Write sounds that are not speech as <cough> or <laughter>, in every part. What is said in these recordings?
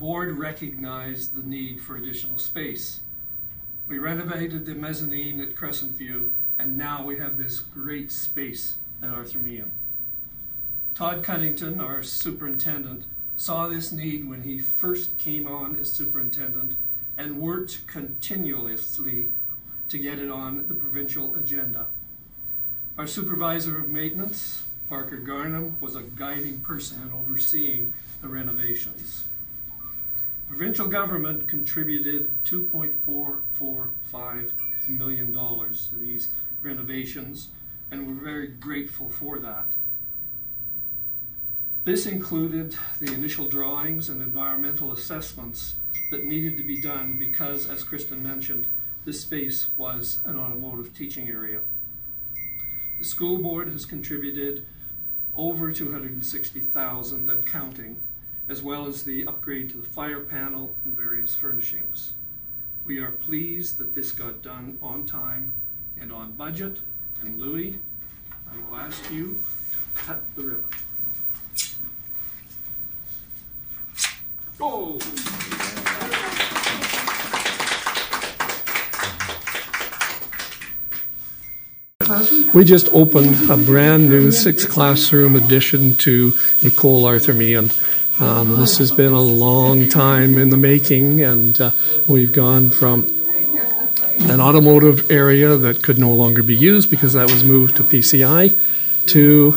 board recognized the need for additional space. We renovated the mezzanine at Crescent View, and now we have this great space at Arthur Meighen. Todd Cuddington, our superintendent, saw this need when he first came on as superintendent and worked continuously to get it on the provincial agenda. Our supervisor of maintenance, Parker Garnham, was a guiding person in overseeing the renovations. Provincial government contributed $2.445 million to these renovations, and we're very grateful for that. This included the initial drawings and environmental assessments that needed to be done because, as Kristen mentioned, this space was an automotive teaching area. The school board has contributed over 260,000 and counting, as well as the upgrade to the fire panel and various furnishings. We are pleased that this got done on time and on budget, and Louis, I will ask you to cut the ribbon. Go! We just opened a brand new six classroom addition to École Arthur Meighen. Um, this has been a long time in the making, and uh, we've gone from an automotive area that could no longer be used because that was moved to PCI to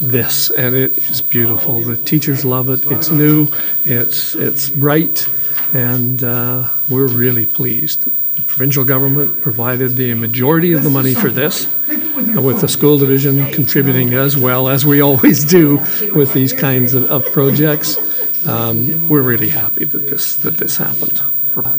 this, and it is beautiful. The teachers love it. It's new, it's it's bright, and uh, we're really pleased. The provincial government provided the majority of the money for this, with the school division contributing as well as we always do with these kinds of, of projects. Um, we're really happy that this that this happened.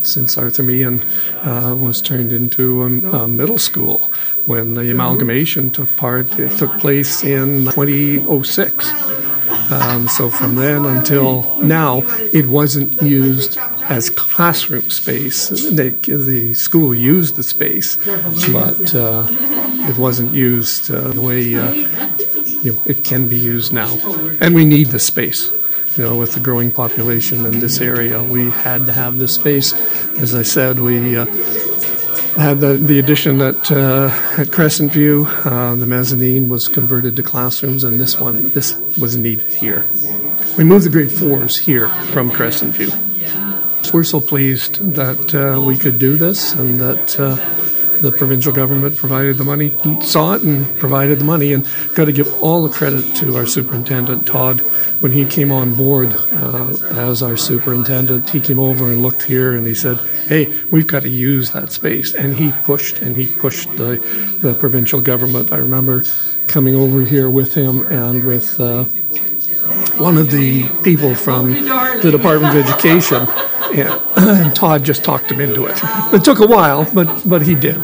Since Arthur Meighen uh, was turned into a, a middle school, when the amalgamation took part, it took place in 2006. Um, so from then until now, it wasn't used as classroom space. They, the school used the space, but uh, it wasn't used uh, the way uh, you know, it can be used now. And we need the space. You know, with the growing population in this area, we had to have this space. As I said, we uh, had the, the addition at, uh, at Crescent View. Uh, the mezzanine was converted to classrooms, and this one, this was needed here. We moved the grade fours here from Crescent View. We're so pleased that uh, we could do this and that the provincial government provided the money, saw it and provided the money. And got to give all the credit to our superintendent, Todd. When he came on board uh, as our superintendent, he came over and looked here and he said, hey, we've got to use that space. And he pushed and he pushed the, the provincial government. I remember coming over here with him and with uh, one of the people from the Department of Education. <clears throat> And, Todd just talked him into it. It took a while, but but he did.